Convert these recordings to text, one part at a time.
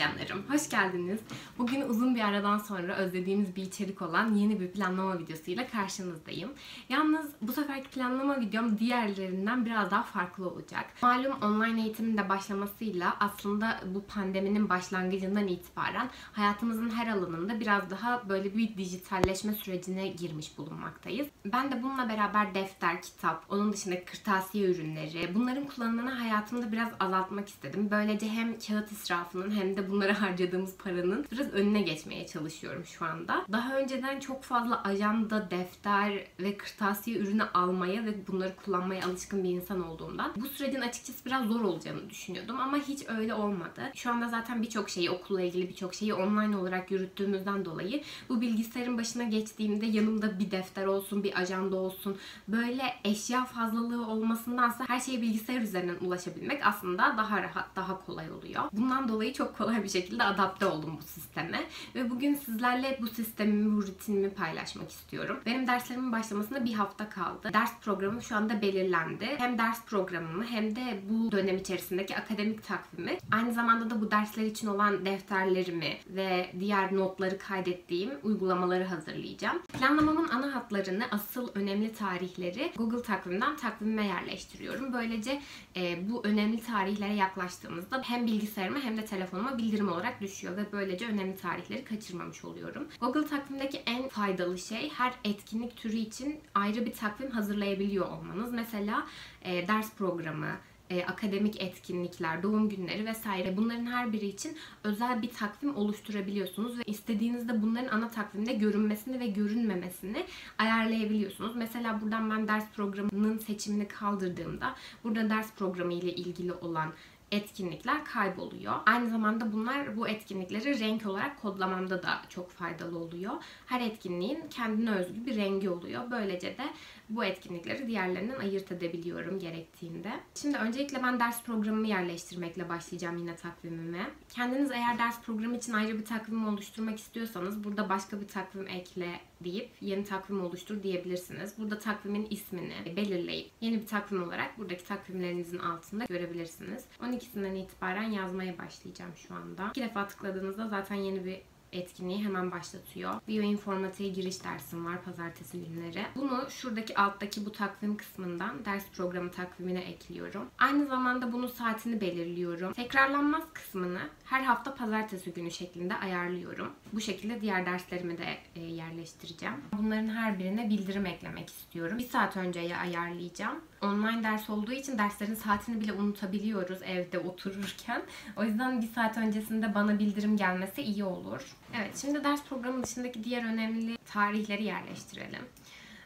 canlarım, hoş geldiniz. Bugün uzun bir aradan sonra özlediğimiz bir içerik olan yeni bir planlama videosuyla karşınızdayım. Yalnız bu seferki planlama videom diğerlerinden biraz daha farklı olacak. Malum online eğitimin de başlamasıyla aslında bu pandeminin başlangıcından itibaren hayatımızın her alanında biraz daha böyle bir dijitalleşme sürecine girmiş bulunmaktayız. Ben de bununla beraber defter, kitap, onun dışında kırtasiye ürünleri, bunların kullanımını hayatımda biraz azaltmak istedim. Böylece hem kağıt israfının hem de bunlara harcadığımız paranın biraz önüne geçmeye çalışıyorum şu anda. Daha önceden çok fazla ajanda, defter ve kırtasiye ürünü almaya ve bunları kullanmaya alışkın bir insan olduğumdan bu sürecin açıkçası biraz zor olacağını düşünüyordum ama hiç öyle olmadı. Şu anda zaten birçok şeyi, okulla ilgili birçok şeyi online olarak yürüttüğümüzden dolayı bu bilgisayarın başına geçtiğimde yanımda bir defter olsun, bir ajanda olsun, böyle eşya fazlalığı olmasındansa her şeye bilgisayar üzerinden ulaşabilmek aslında daha rahat, daha kolay oluyor. Bundan dolayı çok kolay bir şekilde adapte oldum bu sisteme. Ve bugün sizlerle bu sistemimi, bu rutinimi paylaşmak istiyorum. Benim derslerimin başlamasına bir hafta kaldı. Ders programım şu anda belirlendi. Hem ders programımı hem de bu dönem içerisindeki akademik takvimi, aynı zamanda da bu dersler için olan defterlerimi ve diğer notları kaydettiğim uygulamaları hazırlayacağım. Planlamamın ana hatlarını, asıl önemli tarihleri Google takvimden takvimime yerleştiriyorum. Böylece e, bu önemli tarihlere yaklaştığımızda hem bilgisayarıma hem de telefonuma bildirim olarak düşüyor ve böylece önemli tarihleri kaçırmamış oluyorum. Google takvimdeki en faydalı şey her etkinlik türü için ayrı bir takvim hazırlayabiliyor olmanız. Mesela e, ders programı, e, akademik etkinlikler, doğum günleri vesaire bunların her biri için özel bir takvim oluşturabiliyorsunuz ve istediğinizde bunların ana takvimde görünmesini ve görünmemesini ayarlayabiliyorsunuz. Mesela buradan ben ders programının seçimini kaldırdığımda burada ders programı ile ilgili olan etkinlikler kayboluyor. Aynı zamanda bunlar bu etkinlikleri renk olarak kodlamamda da çok faydalı oluyor. Her etkinliğin kendine özgü bir rengi oluyor. Böylece de bu etkinlikleri diğerlerinden ayırt edebiliyorum gerektiğinde. Şimdi öncelikle ben ders programımı yerleştirmekle başlayacağım yine takvimime. Kendiniz eğer ders programı için ayrı bir takvim oluşturmak istiyorsanız burada başka bir takvim ekle deyip yeni takvim oluştur diyebilirsiniz. Burada takvimin ismini belirleyip yeni bir takvim olarak buradaki takvimlerinizin altında görebilirsiniz. 12'sinden itibaren yazmaya başlayacağım şu anda. İki defa tıkladığınızda zaten yeni bir etkinliği hemen başlatıyor. Biyoinformatiğe giriş dersim var pazartesi günleri. Bunu şuradaki alttaki bu takvim kısmından ders programı takvimine ekliyorum. Aynı zamanda bunun saatini belirliyorum. Tekrarlanmaz kısmını her hafta pazartesi günü şeklinde ayarlıyorum. Bu şekilde diğer derslerimi de e, yerleştireceğim. Bunların her birine bildirim eklemek istiyorum. Bir saat önceye ayarlayacağım. Online ders olduğu için derslerin saatini bile unutabiliyoruz evde otururken. O yüzden bir saat öncesinde bana bildirim gelmesi iyi olur. Evet şimdi ders programı dışındaki diğer önemli tarihleri yerleştirelim.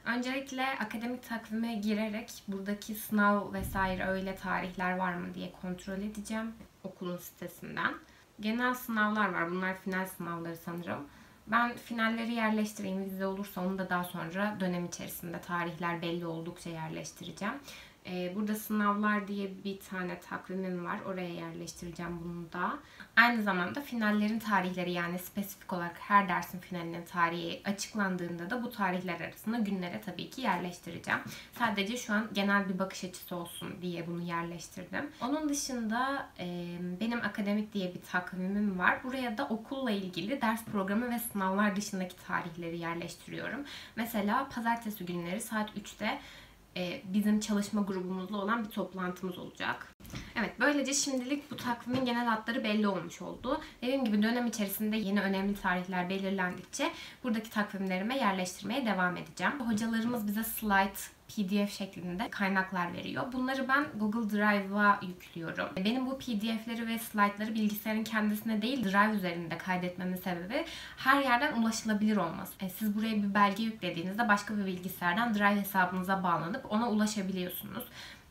Öncelikle akademik takvime girerek buradaki sınav vesaire öyle tarihler var mı diye kontrol edeceğim okulun sitesinden. Genel sınavlar var. Bunlar final sınavları sanırım. Ben finalleri yerleştireyim. Vize olursa onu da daha sonra dönem içerisinde tarihler belli oldukça yerleştireceğim. Ee, burada sınavlar diye bir tane takvimim var. Oraya yerleştireceğim bunu da. Aynı zamanda finallerin tarihleri yani spesifik olarak her dersin finalinin tarihi açıklandığında da bu tarihler arasında günlere tabii ki yerleştireceğim. Sadece şu an genel bir bakış açısı olsun diye bunu yerleştirdim. Onun dışında e, benim akademik diye bir takvimim var. Buraya da okulla ilgili ders programı ve sınavlar dışındaki tarihleri yerleştiriyorum. Mesela pazartesi günleri saat 3'te e, bizim çalışma grubumuzla olan bir toplantımız olacak. Evet böylece şimdilik bu takvimin genel hatları belli olmuş oldu. Dediğim gibi dönem içerisinde yeni önemli tarihler belirlendikçe buradaki takvimlerime yerleştirmeye devam edeceğim. Hocalarımız bize slide PDF şeklinde kaynaklar veriyor. Bunları ben Google Drive'a yüklüyorum. Benim bu PDF'leri ve slaytları bilgisayarın kendisine değil Drive üzerinde kaydetmemin sebebi her yerden ulaşılabilir olması. Siz buraya bir belge yüklediğinizde başka bir bilgisayardan Drive hesabınıza bağlanıp ona ulaşabiliyorsunuz.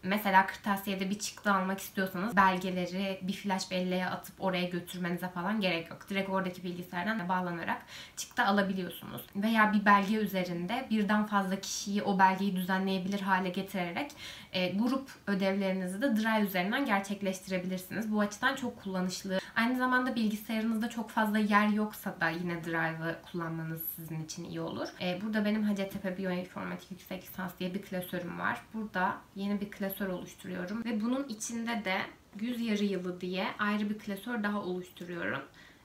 Mesela kırtasiyede bir çıktı almak istiyorsanız belgeleri bir flash belleğe atıp oraya götürmenize falan gerek yok. Direkt oradaki bilgisayardan bağlanarak çıktı alabiliyorsunuz. Veya bir belge üzerinde birden fazla kişiyi o belgeyi düzenleyebilir hale getirerek e, grup ödevlerinizi de Drive üzerinden gerçekleştirebilirsiniz. Bu açıdan çok kullanışlı. Aynı zamanda bilgisayarınızda çok fazla yer yoksa da yine Drive'ı kullanmanız sizin için iyi olur. E, burada benim Hacettepe Biyoinformatik Yüksek Lisans diye bir klasörüm var. Burada yeni bir klasör oluşturuyorum ve bunun içinde de yüz yarı yılı diye ayrı bir klasör daha oluşturuyorum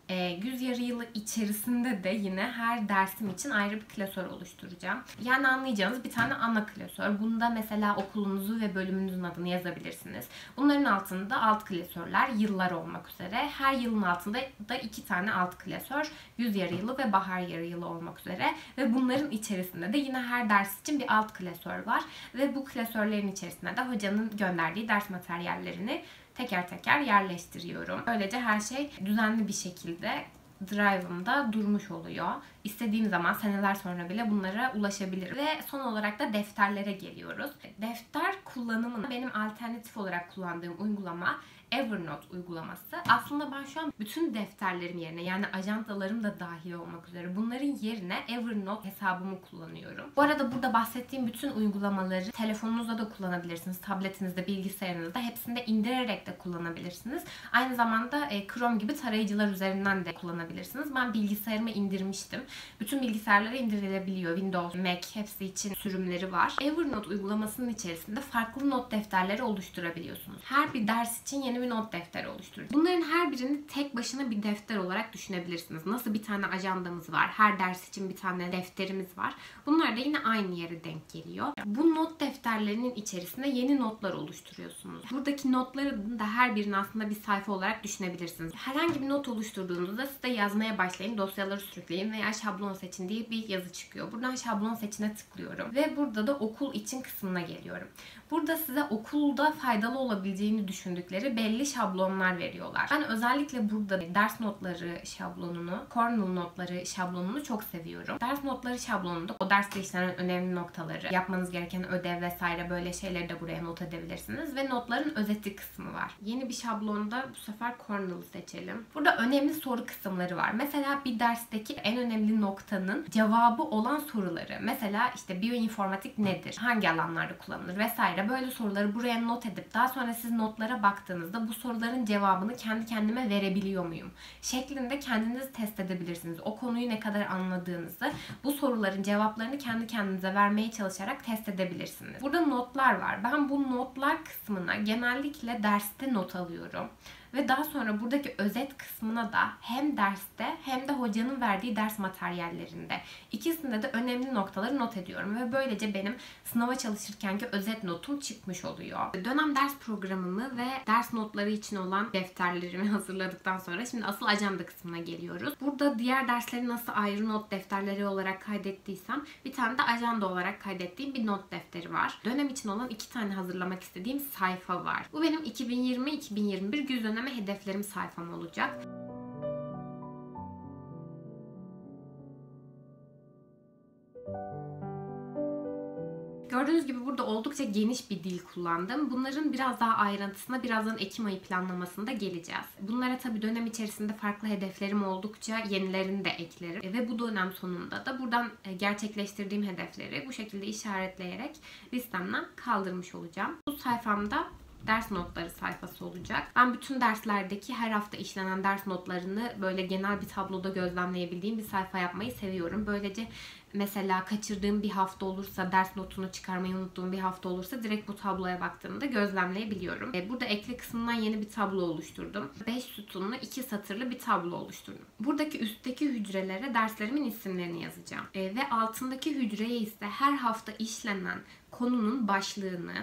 e, yüz yarı yılı içerisinde de yine her dersim için ayrı bir klasör oluşturacağım. Yani anlayacağınız bir tane ana klasör. Bunda mesela okulunuzu ve bölümünüzün adını yazabilirsiniz. Bunların altında alt klasörler yıllar olmak üzere. Her yılın altında da iki tane alt klasör. Yüz yarı yılı ve bahar yarı yılı olmak üzere. Ve bunların içerisinde de yine her ders için bir alt klasör var. Ve bu klasörlerin içerisinde de hocanın gönderdiği ders materyallerini teker teker yerleştiriyorum. Böylece her şey düzenli bir şekilde Drive'ımda durmuş oluyor. İstediğim zaman seneler sonra bile bunlara ulaşabilirim. Ve son olarak da defterlere geliyoruz. Defter kullanımını benim alternatif olarak kullandığım uygulama Evernote uygulaması. Aslında ben şu an bütün defterlerim yerine yani ajandalarım da dahil olmak üzere bunların yerine Evernote hesabımı kullanıyorum. Bu arada burada bahsettiğim bütün uygulamaları telefonunuzda da kullanabilirsiniz. Tabletinizde, bilgisayarınızda hepsinde indirerek de kullanabilirsiniz. Aynı zamanda e, Chrome gibi tarayıcılar üzerinden de kullanabilirsiniz. Ben bilgisayarıma indirmiştim. Bütün bilgisayarlara indirilebiliyor. Windows, Mac hepsi için sürümleri var. Evernote uygulamasının içerisinde farklı not defterleri oluşturabiliyorsunuz. Her bir ders için yeni bir not defteri oluşturacağım. Bunların her birini tek başına bir defter olarak düşünebilirsiniz. Nasıl bir tane ajandamız var, her ders için bir tane defterimiz var. Bunlar da yine aynı yere denk geliyor. Bu not defterlerinin içerisinde yeni notlar oluşturuyorsunuz. Buradaki notların da her birini aslında bir sayfa olarak düşünebilirsiniz. Herhangi bir not oluşturduğunuzda size yazmaya başlayın, dosyaları sürükleyin veya şablon seçin diye bir yazı çıkıyor. Buradan şablon seçine tıklıyorum ve burada da okul için kısmına geliyorum. Burada size okulda faydalı olabileceğini düşündükleri belli şablonlar veriyorlar. Ben özellikle burada ders notları şablonunu, Cornell notları şablonunu çok seviyorum. Ders notları şablonunda o derste işlenen önemli noktaları, yapmanız gereken ödev vesaire böyle şeyleri de buraya not edebilirsiniz. Ve notların özeti kısmı var. Yeni bir şablonda bu sefer Cornell'ı seçelim. Burada önemli soru kısımları var. Mesela bir dersteki en önemli noktanın cevabı olan soruları. Mesela işte biyoinformatik nedir? Hangi alanlarda kullanılır vesaire vesaire böyle soruları buraya not edip daha sonra siz notlara baktığınızda bu soruların cevabını kendi kendime verebiliyor muyum? Şeklinde kendiniz test edebilirsiniz. O konuyu ne kadar anladığınızı bu soruların cevaplarını kendi kendinize vermeye çalışarak test edebilirsiniz. Burada notlar var. Ben bu notlar kısmına genellikle derste not alıyorum. Ve daha sonra buradaki özet kısmına da hem derste hem de hocanın verdiği ders materyallerinde ikisinde de önemli noktaları not ediyorum. Ve böylece benim sınava çalışırkenki özet notum çıkmış oluyor. Dönem ders programımı ve ders notları için olan defterlerimi hazırladıktan sonra şimdi asıl ajanda kısmına geliyoruz. Burada diğer dersleri nasıl ayrı not defterleri olarak kaydettiysem bir tane de ajanda olarak kaydettiğim bir not defteri var. Dönem için olan iki tane hazırlamak istediğim sayfa var. Bu benim 2020-2021 güz dönemi döneme hedeflerim sayfam olacak. Gördüğünüz gibi burada oldukça geniş bir dil kullandım. Bunların biraz daha ayrıntısına birazdan Ekim ayı planlamasında geleceğiz. Bunlara tabii dönem içerisinde farklı hedeflerim oldukça yenilerini de eklerim. Ve bu dönem sonunda da buradan e, gerçekleştirdiğim hedefleri bu şekilde işaretleyerek listemden kaldırmış olacağım. Bu sayfamda ders notları sayfası olacak. Ben bütün derslerdeki her hafta işlenen ders notlarını böyle genel bir tabloda gözlemleyebildiğim bir sayfa yapmayı seviyorum. Böylece mesela kaçırdığım bir hafta olursa, ders notunu çıkarmayı unuttuğum bir hafta olursa direkt bu tabloya baktığımda gözlemleyebiliyorum. E, burada ekle kısmından yeni bir tablo oluşturdum. 5 sütunlu 2 satırlı bir tablo oluşturdum. Buradaki üstteki hücrelere derslerimin isimlerini yazacağım. E, ve altındaki hücreye ise her hafta işlenen konunun başlığını,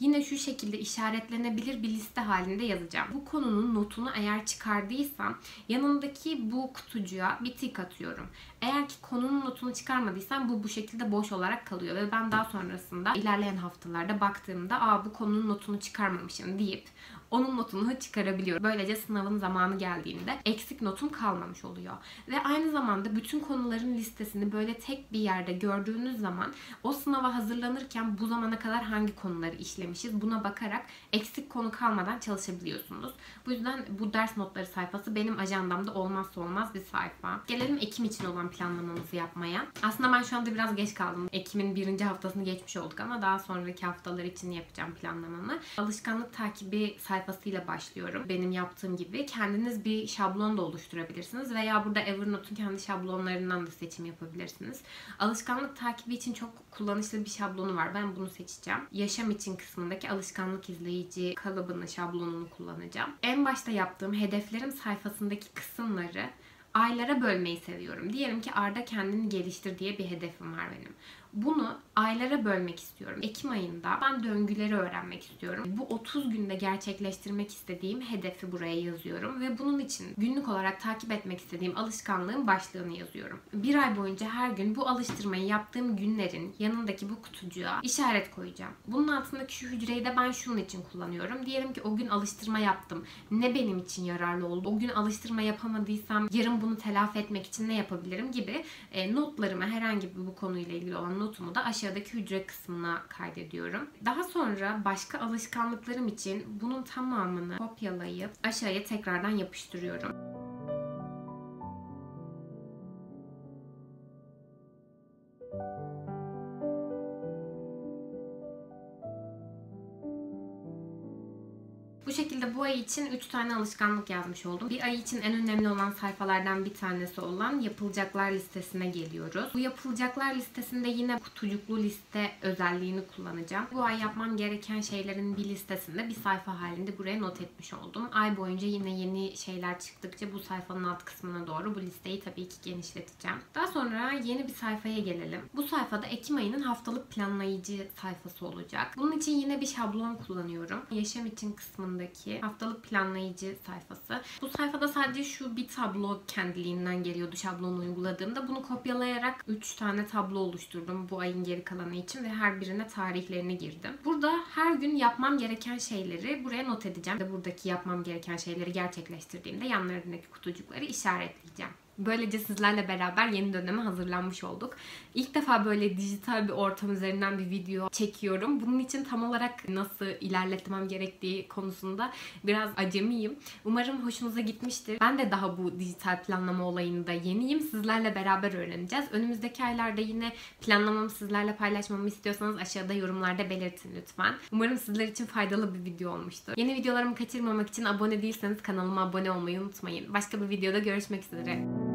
yine şu şekilde işaretlenebilir bir liste halinde yazacağım. Bu konunun notunu eğer çıkardıysam yanındaki bu kutucuğa bir tik atıyorum. Eğer ki konunun notunu çıkarmadıysam bu bu şekilde boş olarak kalıyor ve ben daha sonrasında ilerleyen haftalarda baktığımda aa bu konunun notunu çıkarmamışım deyip onun notunu çıkarabiliyorum. Böylece sınavın zamanı geldiğinde eksik notum kalmamış oluyor. Ve aynı zamanda bütün konuların listesini böyle tek bir yerde gördüğünüz zaman o sınava hazırlanırken bu zamana kadar hangi konuları işlemişiz buna bakarak eksik konu kalmadan çalışabiliyorsunuz. Bu yüzden bu ders notları sayfası benim ajandamda olmazsa olmaz bir sayfa. Gelelim Ekim için olan planlamamızı yapmaya. Aslında ben şu anda biraz geç kaldım. Ekim'in birinci haftasını geçmiş olduk ama daha sonraki haftalar için yapacağım planlamamı. Alışkanlık takibi sayfasıyla başlıyorum. Benim yaptığım gibi kendiniz bir şablon da oluşturabilirsiniz veya burada Evernote'un kendi şablonlarından da seçim yapabilirsiniz. Alışkanlık takibi için çok kullanışlı bir şablonu var. Ben bunu seçeceğim. Yaşam için kısmındaki alışkanlık izleyici kalıbını, şablonunu kullanacağım. En başta yaptığım hedeflerim sayfasındaki kısımları aylara bölmeyi seviyorum. Diyelim ki Arda kendini geliştir diye bir hedefim var benim. Bunu aylara bölmek istiyorum. Ekim ayında ben döngüleri öğrenmek istiyorum. Bu 30 günde gerçekleştirmek istediğim hedefi buraya yazıyorum ve bunun için günlük olarak takip etmek istediğim alışkanlığın başlığını yazıyorum. Bir ay boyunca her gün bu alıştırmayı yaptığım günlerin yanındaki bu kutucuğa işaret koyacağım. Bunun altındaki şu hücreyi de ben şunun için kullanıyorum. Diyelim ki o gün alıştırma yaptım. Ne benim için yararlı oldu? O gün alıştırma yapamadıysam yarın bunu telafi etmek için ne yapabilirim gibi e, notlarımı herhangi bir bu konuyla ilgili olan notumu da aşağıdaki hücre kısmına kaydediyorum. Daha sonra başka alışkanlıklarım için bunun tamamını kopyalayıp aşağıya tekrardan yapıştırıyorum. Bu şekilde bu ay için 3 tane alışkanlık yazmış oldum. Bir ay için en önemli olan sayfalardan bir tanesi olan yapılacaklar listesine geliyoruz. Bu yapılacaklar listesinde yine kutucuklu liste özelliğini kullanacağım. Bu ay yapmam gereken şeylerin bir listesinde bir sayfa halinde buraya not etmiş oldum. Ay boyunca yine yeni şeyler çıktıkça bu sayfanın alt kısmına doğru bu listeyi tabii ki genişleteceğim. Daha sonra yeni bir sayfaya gelelim. Bu sayfada Ekim ayının haftalık planlayıcı sayfası olacak. Bunun için yine bir şablon kullanıyorum. Yaşam için kısmında kısmındaki haftalık planlayıcı sayfası. Bu sayfada sadece şu bir tablo kendiliğinden geliyordu şablonu uyguladığımda. Bunu kopyalayarak 3 tane tablo oluşturdum bu ayın geri kalanı için ve her birine tarihlerini girdim. Burada her gün yapmam gereken şeyleri buraya not edeceğim. Buradaki yapmam gereken şeyleri gerçekleştirdiğimde yanlarındaki kutucukları işaretleyeceğim. Böylece sizlerle beraber yeni döneme hazırlanmış olduk. İlk defa böyle dijital bir ortam üzerinden bir video çekiyorum. Bunun için tam olarak nasıl ilerletmem gerektiği konusunda biraz acemiyim. Umarım hoşunuza gitmiştir. Ben de daha bu dijital planlama olayında yeniyim. Sizlerle beraber öğreneceğiz. Önümüzdeki aylarda yine planlamamı sizlerle paylaşmamı istiyorsanız aşağıda yorumlarda belirtin lütfen. Umarım sizler için faydalı bir video olmuştur. Yeni videolarımı kaçırmamak için abone değilseniz kanalıma abone olmayı unutmayın. Başka bir videoda görüşmek üzere.